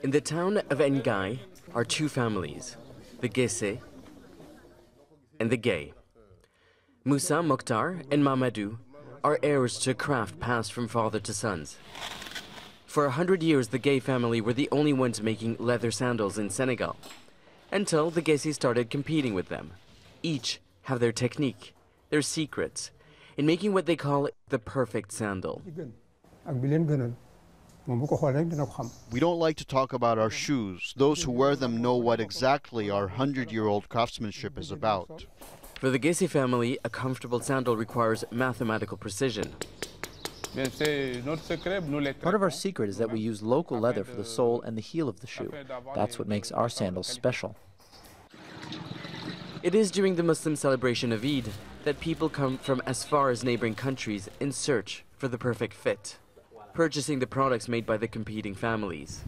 In the town of Ngaa-yeh are two families, the Gese and the Gay. Musa Mokhtar and Mamadou are heirs to a craft passed from father to sons. For a hundred years, the Gay family were the only ones making leather sandals in Senegal, until the Gese started competing with them. Each have their technique, their secrets, in making what they call the perfect sandal. We don't like to talk about our shoes. Those who wear them know what exactly our hundred year old craftsmanship is about. For the Gese family, a comfortable sandal requires mathematical precision. Part of our secret is that we use local leather for the sole and the heel of the shoe. That's what makes our sandals special. It is during the Muslim celebration of Eid that people come from as far as neighboring countries in search for the perfect fit, purchasing the products made by the competing families.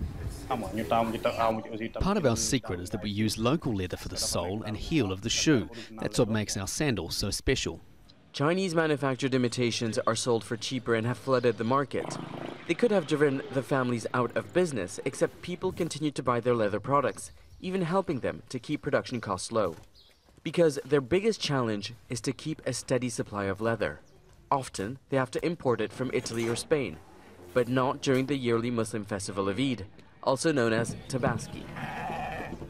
Part of our secret is that we use local leather for the sole and heel of the shoe. That's what makes our sandals so special. Chinese manufactured imitations are sold for cheaper and have flooded the market. They could have driven the families out of business, except people continue to buy their leather products, even helping them to keep production costs low. Because their biggest challenge is to keep a steady supply of leather. Often, they have to import it from Italy or Spain, but not during the yearly Muslim festival of Eid, also known as Tabaski.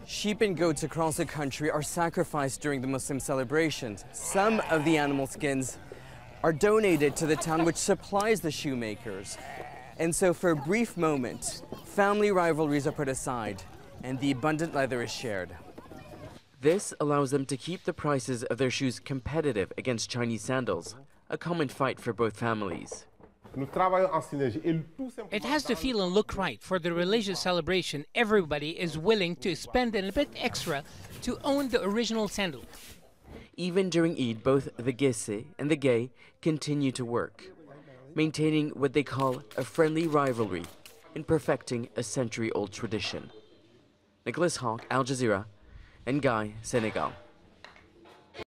Sheep and goats across the country are sacrificed during the Muslim celebrations. Some of the animal skins are donated to the town which supplies the shoemakers. And so, for a brief moment, family rivalries are put aside and the abundant leather is shared. This allows them to keep the prices of their shoes competitive against Chinese sandals, a common fight for both families. It has to feel and look right for the religious celebration. Everybody is willing to spend a bit extra to own the original sandal. Even during Eid, both the Gese and the Gay continue to work, maintaining what they call a friendly rivalry in perfecting a century old tradition. Nicolas Haque, Al Jazeera, Ngaa-yeh, Senegal.